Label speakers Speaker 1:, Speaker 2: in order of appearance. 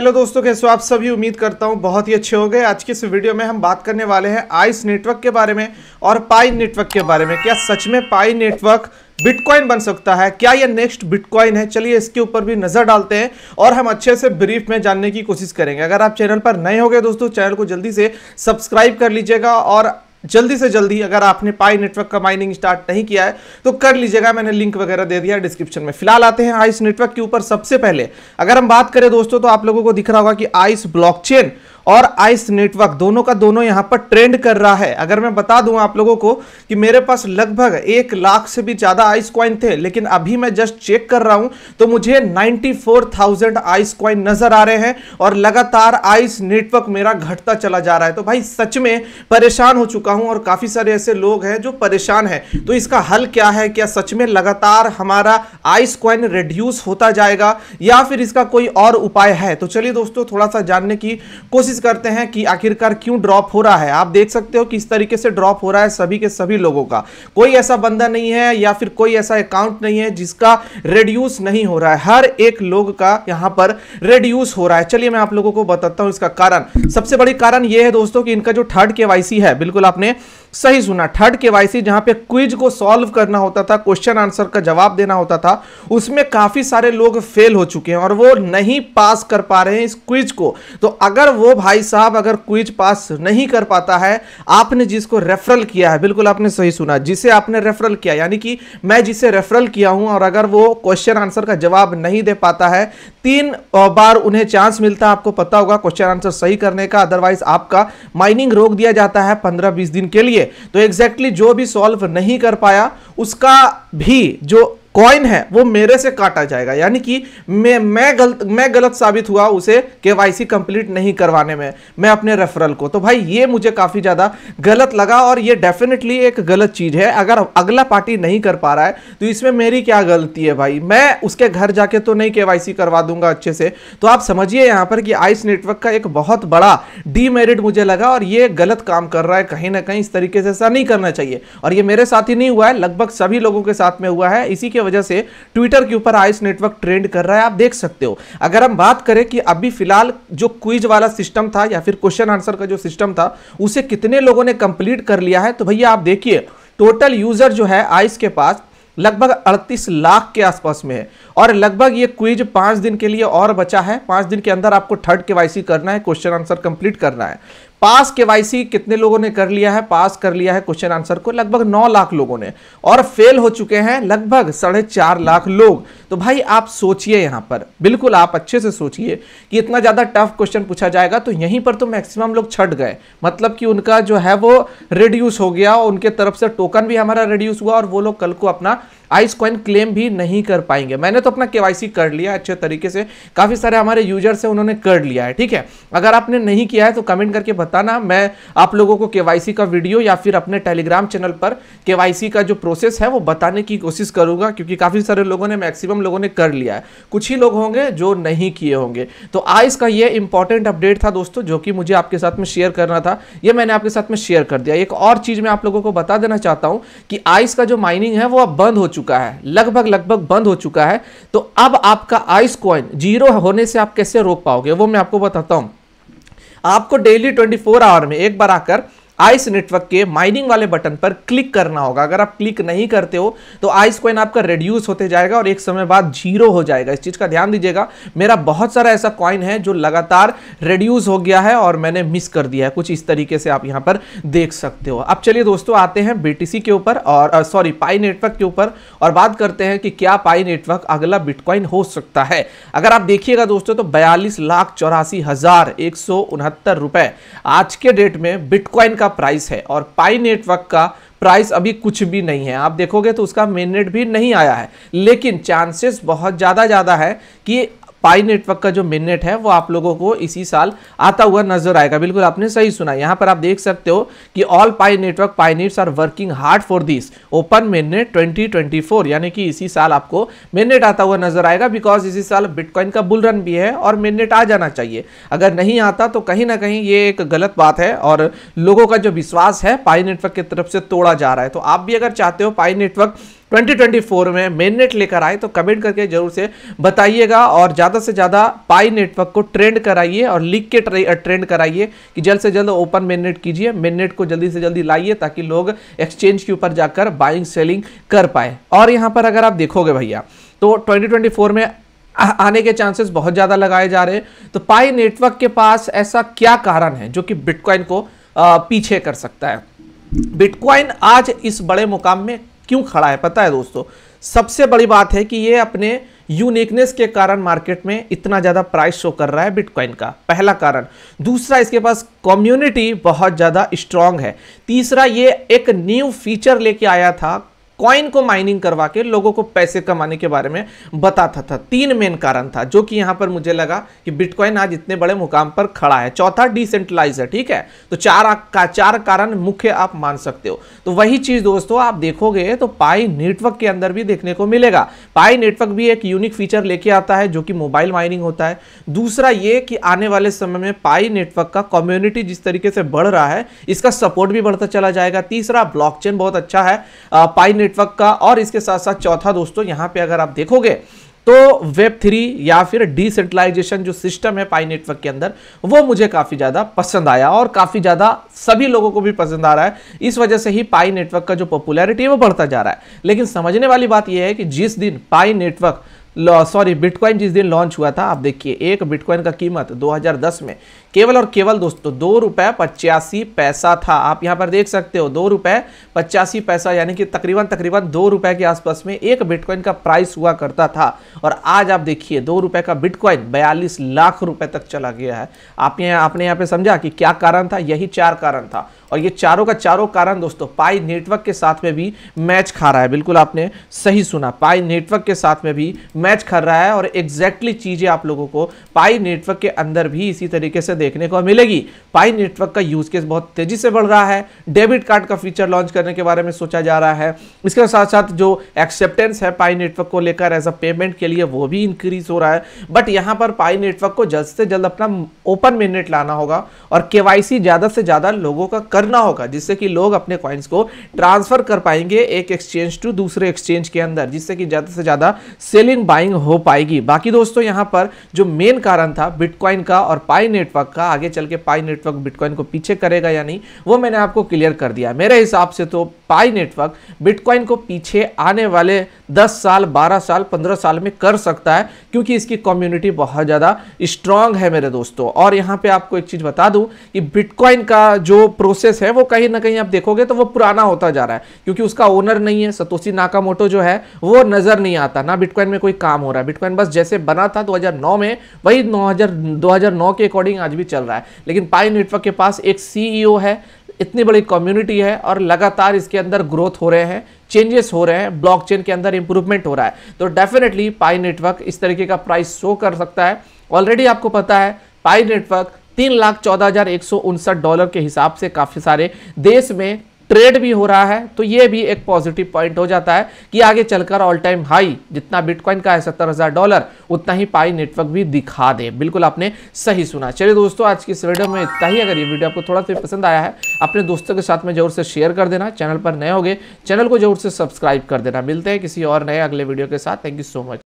Speaker 1: Hello दोस्तों, कैसे हो आप सभी? उम्मीद करता हूँ बहुत ही अच्छे हो गए। आज की इस वीडियो में हम बात करने वाले हैं आइस नेटवर्क के बारे में और पाई नेटवर्क के बारे में। क्या सच में पाई नेटवर्क बिटकॉइन बन सकता है? क्या ये नेक्स्ट बिटकॉइन है? चलिए इसके ऊपर भी नज़र डालते हैं और हम अच्छे से ब्रीफ में जानने की कोशिश करेंगे। अगर आप चैनल पर नए हो गए दोस्तों, चैनल को जल्दी से सब्सक्राइब कर लीजिएगा और जल्दी से जल्दी अगर आपने पाई नेटवर्क का माइनिंग स्टार्ट नहीं किया है तो कर लीजिएगा, मैंने लिंक वगैरह दे दिया डिस्क्रिप्शन में। फ़िलहाल आते हैं आइस नेटवर्क के ऊपर सबसे पहले। अगर हम बात करें दोस्तों तो आप लोगों को दिख रहा होगा कि आइस ब्लॉकचेन और आइस नेटवर्क दोनों का दोनों यहाँ पर ट्रेंड कर रहा है। अगर मैं बता दूँ आप लोगों को कि मेरे पास लगभग एक लाख से भी ज़्यादा आइस कॉइन थे लेकिन अभी मैं जस्ट चेक कर रहा हूँ तो मुझे 94,000 आइस कॉइन नज़र आ रहे हैं और लगातार आइस नेटवर्क मेरा घटता चला जा रहा है। तो भाई सच में परेशान हो चुका हूँ और काफ़ी सारे ऐसे लोग हैं जो परेशान है। तो इसका हल क्या है? क्या सच में लगातार हमारा आइस कॉइन रिड्यूस होता जाएगा या फिर इसका कोई और उपाय है? तो चलिए दोस्तों थोड़ा सा जानने की कोशिश करते हैं कि आखिरकार क्यों ड्रॉप हो रहा है? आप देख सकते हो किस तरीके से ड्रॉप हो रहा है सभी के सभी लोगों का। कोई ऐसा बंदा नहीं है या फिर कोई ऐसा अकाउंट नहीं है जिसका रिड्यूस नहीं हो रहा है। हर एक लोग का यहाँ पर रिड्यूस हो रहा है। चलिए मैं आप लोगों को बताता हूँ इसका कारण। सबसे बड़ी कारण यह है दोस्तों कि इनका जो थर्ड केवाईसी है, बिल्कुल आपने सही सुना। थर्ड केवाईसी जहाँ पे क्विज को सॉल्व करना होता था क्वेश्चन आंसर का जवाब देना होता था, उसमें काफ़ी सारे लोग फेल हो चुके हैं और वो नहीं पास कर पा रहे हैं इस क्विज को। तो अगर वो भाई साहब, अगर क्विज पास नहीं कर पाता है, आपने जिसको रेफरल किया है, बिल्कुल आपने सही सुना, जिसे आपने रेफरल किया, यानी कि मैं जिसे रेफरल किया हूँ, और अगर वो क्वेश्चन आंसर का जवाब नहीं दे पाता है, तीन बार उन्हें चांस मिलता है, आपको पता होगा क्वेश्चन आंसर सही करने का अदरवाइज़ आपका माइनिंग रोक दिया जाता है पंद्रह बीस दिन के लिए। तो एग्जैक्टली exactly जो भी सॉल्व नहीं कर पाया, उसका भी जो कॉइन है, वो मेरे से काटा जाएगा। यानी कि मैं मैं गलत मैं गलत साबित हुआ उसे के केवाईसी कंप्लीट नहीं करवाने में, मैं अपने रेफरल को। तो भाई, ये मुझे काफ़ी ज़्यादा गलत लगा और ये डेफिनेटली एक गलत चीज़ है। अगर अगला पार्टी नहीं कर पा रहा है तो इसमें मेरी क्या गलती है भाई? मैं उसके घर जाके तो नहीं केवाईसी करवा दूँगा अच्छे से। तो आप समझिए यहाँ पर कि आइस नेटवर्क का एक बहुत बड़ा डीमेरिट मुझे लगा और ये गलत काम कर रहा है। कहीं ना कहीं इस तरीके से ऐसा नहीं करना चाहिए। और ये मेरे साथ ही नहीं हुआ है, लगभग सभी लोगों के साथ में हुआ है। इसी के की वजह से ट्विटर के ऊपर आइस नेटवर्क ट्रेंड कर रहा है, आप देख सकते हो। अगर हम बात करें कि अभी फ़िलहाल जो क्विज वाला सिस्टम था या फिर क्वेश्चन आंसर का जो सिस्टम था, उसे कितने लोगों ने कंप्लीट कर लिया है तो भैया आप देखिए, टोटल यूज़र जो है आइस के पास लगभग 38 लाख के आसपास में है। और लगभग ये क्विज पाँच दिन के लिए और बचा है, पाँच दिन के अंदर आपको थर्ड के करना है, क्वेश्चन आंसर कंप्लीट करना है। पास के कितने लोगों ने कर लिया है, पास कर लिया है क्वेश्चन आंसर को? लगभग नौ लाख लोगों ने। और फेल हो चुके हैं लगभग साढ़े चार लाख लोग। तो भाई आप सोचिए यहाँ पर। बिल्कुल आप अच्छे से सोचिए कि इतना ज़्यादा टफ क्वेश्चन पूछा जाएगा तो यहीं पर तो मैक्सिमम लोग छट गए। मतलब कि उनका जो है वो रिड्यूस हो गया उनके तरफ़ से टोकन भी हमारा रिड्यूस हुआ और वो लोग कल को अपना आइस कॉइन क्लेम भी नहीं कर पाएँगे। मैंने तो अपना केवाईसी कर लिया अच्छे तरीके से। काफ़ी सारे हमारे यूज़र्स हैं उन्होंने कर लिया है, ठीक है? अगर आपने नहीं किया है तो कमेंट करके बताना। मैं आप लोगों को केवाईसी का वीडियो या फिर अपने टेलीग्राम चैनल पर केवाईसी का जो प्रोसेस है वो बताने की कोशिश करूँगा, क्योंकि काफ़ी सारे लोगों ने मैक्सिमम लोगों ने कर लिया है। कुछ ही लोग होंगे जो नहीं किए होंगे। तो आइस का ये इंपॉर्टेंट अपडेट था दोस्तों, जो कि मुझे आपके साथ में शेयर करना था। ये मैंने आपके साथ में शेयर कर दिया। एक और चीज़ मैं आप लोगों को बता देना चाहता हूँ कि आइस का जो माइनिंग है वो अब बंद हो चुका है, लगभग लगभग बंद हो चुका है। तो अब आपका आइस कॉइन ज़ीरो होने से आप कैसे रोक पाओगे? वो मैं आपको बताता हूँ। आपको डेली 24 आवर में एक बार आकर आइस नेटवर्क के माइनिंग वाले बटन पर क्लिक करना होगा। अगर आप क्लिक नहीं करते हो तो आइस कॉइन आपका रिड्यूस होते जाएगा और एक समय बाद ज़ीरो हो जाएगा। इस चीज़ का ध्यान दीजिएगा। मेरा बहुत सारा ऐसा कॉइन है जो लगातार रिड्यूस हो गया है और मैंने मिस कर दिया है। कुछ इस तरीके से आप यहाँ पर देख सकते हो। अब चलिए दोस्तों, आते हैं बीटीसी के ऊपर और सॉरी पाई नेटवर्क के ऊपर और बात करते हैं कि क्या पाई नेटवर्क अगला बिटकॉइन हो सकता है। अगर आप देखिएगा दोस्तों तो बयालीस लाख चौरासी हज़ार एक सौ उनहत्तर रुपए आज के डेट में बिटकॉइन का प्राइस है और पाई नेटवर्क का प्राइस अभी कुछ भी नहीं है। आप देखोगे तो उसका मेन नेट भी नहीं आया है। लेकिन चांसेस बहुत ज़्यादा ज़्यादा है कि पाई नेटवर्क का जो मिनट है, वो आप लोगों को इसी साल आता हुआ नज़र आएगा। बिल्कुल आपने सही सुना। यहाँ पर आप देख सकते हो कि all Pi network Pinets are working hard for this open mainnet 2024 यानी कि इसी साल आपको मिनट आता हुआ नज़र आएगा बिकॉज़ इसी साल बिटकॉइन का बुल रन भी है और मिनट आ जाना चाहिए। अगर नहीं आता तो कहीं ना कहीं ये एक गलत बात है और लोगों का जो विश्वास है पाई नेटवर्क की तरफ़ से तोड़ा जा रहा है। तो आप भी अगर चाहते हो पाई नेटवर्क 2024 में मेन नेट लेकर आए तो कमेंट करके ज़रूर से बताइएगा और ज़्यादा से ज़्यादा पाई नेटवर्क को ट्रेंड कराइए और लिख के ट्रेंड कराइए कि जल्द से जल्द ओपन मेन नेट कीजिए मेन नेट को जल्दी से जल्दी लाइए ताकि लोग एक्सचेंज के ऊपर जाकर बाइंग सेलिंग कर पाए। और यहाँ पर अगर आप देखोगे भैया तो 2024 में आने के चांसेस बहुत ज़्यादा लगाए जा रहे हैं। तो पाई नेटवर्क के पास ऐसा क्या कारण है जो कि बिटकॉइन को पीछे कर सकता है? बिटकॉइन आज इस बड़े मुकाम में क्यों खड़ा है? पता है दोस्तों, सबसे बड़ी बात है कि ये अपने यूनिकनेस के कारण मार्केट में इतना ज़्यादा प्राइस शो कर रहा है बिटकॉइन का। पहला कारण। दूसरा, इसके पास कम्युनिटी बहुत ज़्यादा स्ट्रांग है। तीसरा, ये एक न्यू फीचर लेके आया था कॉइन को माइनिंग करवा के लोगों को पैसे कमाने के बारे में बताता था। तीन मेन कारण था, जो कि यहाँ पर मुझे लगा कि बिटकॉइन आज इतने बड़े मुकाम पर खड़ा है। चौथा डिसेंट्रलाइज है ठीक है? तो चार का चार कारण मुख्य आप मान सकते हो। तो वही चीज़ दोस्तों, आप देखोगे तो पाई नेटवर्क के अंदर भी देखने को मिलेगा। पाई नेटवर्क भी एक यूनिक फीचर लेके आता है, जो कि मोबाइल माइनिंग होता है। दूसरा ये कि आने वाले समय में पाई नेटवर्क का कम्युनिटी जिस तरीके से बढ़ रहा है, इसका सपोर्ट भी बढ़ता चला जाएगा। तीसरा ब्लॉकचेन बहुत अच्छा है। पाई नेटवर्क का और इसके साथ साथ चौथा दोस्तों, यहाँ पे अगर आप देखोगे तो वेब थ्री या फिर डिसेंट्रलाइजेशन जो सिस्टम है पाई नेटवर्क के अंदर, वो मुझे काफ़ी ज़्यादा पसंद आया और काफ़ी ज़्यादा सभी लोगों को भी पसंद आ रहा है। इस वजह से ही पाई नेटवर्क का जो पॉपुलैरिटी है, वो बढ़ता जा रहा है। लेकिन समझने वाली बात यह है कि जिस दिन पाई नेटवर्क सॉरी बिटकॉइन जिस दिन लॉन्च हुआ था, आप देखिए, एक बिटकॉइन का कीमत 2010 में, केवल और केवल दोस्तों, दो रुपए पचासी पैसा था। आप यहाँ पर देख सकते हो, दो रुपए पचासी पैसा, यानी कि तकरीबन तकरीबन दो रुपए के आसपास में एक बिटकॉइन का प्राइस हुआ करता था। और आज आप देखिए, दो रुपए का बिटकॉइन बयालीस लाख रुपए तक चला गया है। आप यहाँ, आपने यहाँ पे समझा कि क्या कारण था? यही चार कारण था। और ये चारों का चारों कारण दोस्तों पाई नेटवर्क के साथ में भी मैच खा रहा है। बिल्कुल आपने सही सुना। पाई नेटवर्क के साथ में भी मैच खा रहा है और एग्जैक्टली चीज़ें आप लोगों को पाई नेटवर्क के अंदर भी इसी तरीके से देखने को मिलेगी। पाई नेटवर्क का यूज़ केस बहुत तेज़ी से बढ़ रहा है। डेबिट कार्ड का फीचर लॉन्च करने के बारे में सोचा जा रहा है। इसके साथ साथ जो एक्सेप्टेंस है पाई नेटवर्क को लेकर एज अ पेमेंट के लिए वो भी इंक्रीज हो रहा है। बट यहाँ पर पाई नेटवर्क को जल्द से जल्द अपना ओपन मिनट लाना होगा और केवाईसी ज़्यादा से ज़्यादा लोगों का करना होगा, जिससे कि लोग अपने कॉइन्स को ट्रांसफ़र कर पाएँगे एक एक्सचेंज टू दूसरे एक्सचेंज के अंदर, जिससे कि ज़्यादा से ज़्यादा सेलिंग बाइंग हो पाएगी। बाकी दोस्तों, यहाँ पर जो मेन कारण था बिटकॉइन का और पाई नेटवर्क का, आगे चल के पाई नेटवर्क बिटकॉइन को पीछे करेगा या नहीं, वो मैंने आपको क्लियर कर दिया। मेरे हिसाब से तो पाई नेटवर्क बिटकॉइन को पीछे आने वाले 10 साल 12 साल 15 साल में कर सकता है, क्योंकि इसकी कम्युनिटी बहुत ज़्यादा स्ट्रांग है मेरे दोस्तों। और यहाँ पे आपको एक चीज़ बता दूँ कि बिटकॉइन का जो प्रोसेस है, वो कहीं ना कहीं आप देखोगे तो वो पुराना होता जा रहा है, क्योंकि उसका ओनर नहीं है सतोशी नाकामोटो जो है, वो नज़र नहीं आता, ना बिटकॉइन में कोई काम हो रहा है। बिटकॉइन बस जैसे बना था दो में, वही नौ के अकॉर्डिंग आज भी चल रहा है। लेकिन पाई नेटवर्क के पास एक सीईओ है, इतनी बड़ी कम्युनिटी है और लगातार इसके अंदर ग्रोथ हो रहे हैं चेंजेस हो रहे हैं ब्लॉकचेन के अंदर इंप्रूवमेंट हो रहा है। तो डेफिनेटली पाई नेटवर्क इस तरीके का प्राइस शो कर सकता है। ऑलरेडी आपको पता है पाई नेटवर्क तीन लाख चौदह हज़ार एक सौ उनसठ डॉलर के हिसाब से काफ़ी सारे देश में ट्रेड भी हो रहा है। तो ये भी एक पॉजिटिव पॉइंट हो जाता है कि आगे चलकर ऑल टाइम हाई जितना बिटकॉइन का है सत्तर हज़ार डॉलर, उतना ही पाई नेटवर्क भी दिखा दे। बिल्कुल आपने सही सुना। चलिए दोस्तों, आज की इस वीडियो में इतना ही। अगर ये वीडियो आपको थोड़ा सा पसंद आया है, अपने दोस्तों के साथ में ज़रूर से शेयर कर देना। चैनल पर नए होगे, चैनल को ज़रूर से सब्सक्राइब कर देना। मिलते हैं किसी और नए अगले वीडियो के साथ। Thank you so much